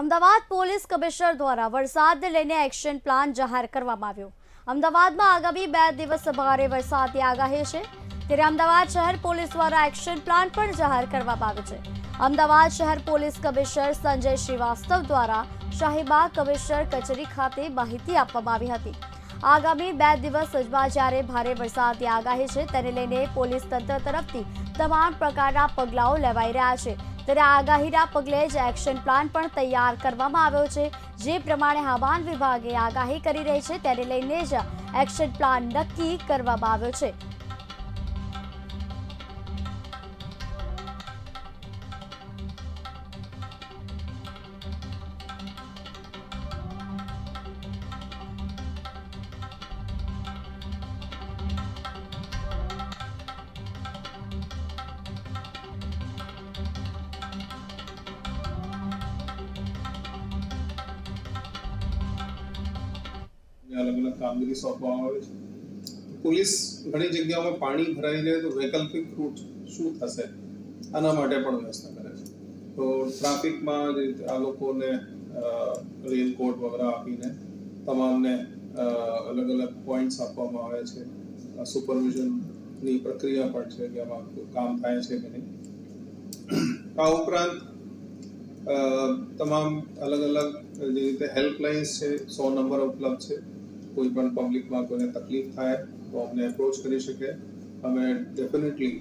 Ahmedabad police commissioner દ્વારા વરસાદને લઈને એક્શન પ્લાન જાહેર કરવામાં આવ્યો. અમદાવાદમાં આગામી બે દિવસ ભારે વરસાદની આગાહી છે. ત્યારે અમદાવાદ શહેર પોલીસ દ્વારા એક્શન પ્લાન પણ જાહેર કરવામાં આવ્યો છે. અમદાવાદ શહેર પોલીસ કમિશનર સંજય શ્રીવાસ્તવ દ્વારા શાહીબાગ કમિશનર કચેરી ખાતે માહિતી આપવામાં આવી હતી. આગામી બે દિવસ સુધીમાં જ્યારે ભારે વરસાદની આગાહી છે, તેને લઈને પોલીસ તંત્ર તરફથી તમામ પ્રકારના પગલાઓ લેવાઈ રહ્યા છે. ત્યારે આગાહીના પગલે જ એક્શન પ્લાન પણ તૈયાર કરવામાં આવ્યો છે. જે પ્રમાણે હવામાન વિભાગે આગાહી કરી રહી છે, તેને લઈને જ એક્શન પ્લાન નક્કી કરવામાં આવ્યો છે. અલગ અલગ કામગીરી સોંપવામાં આવે છે. પોલીસ ઘણી જગ્યાઓમાં પાણી ભરાઈ જાય તો વૈકલ્પિક રૂટ શું થશે? આના માટે પણ વ્યવસ્થા કરે છે. તો ટ્રાફિકમાં જે આ લોકોને રેનકોટ વગેરે આપીને તમામને અલગ અલગ પોઈન્ટ્સ આપવામાં આવે છે. સુપરવિઝનની પ્રક્રિયા પણ છે કે આમાં કામ થાય છે કે નહીં. આ ઉપરાંત તમામ અલગ અલગ જે રીતે હેલ્પલાઇન્સ છે, સો નંબર ઉપલબ્ધ છે. કોઈ પણ પબ્લિકમાં કોઈને તકલીફ થાય તો અમને એપ્રોચ કરી શકે. અમે ડેફિનેટલી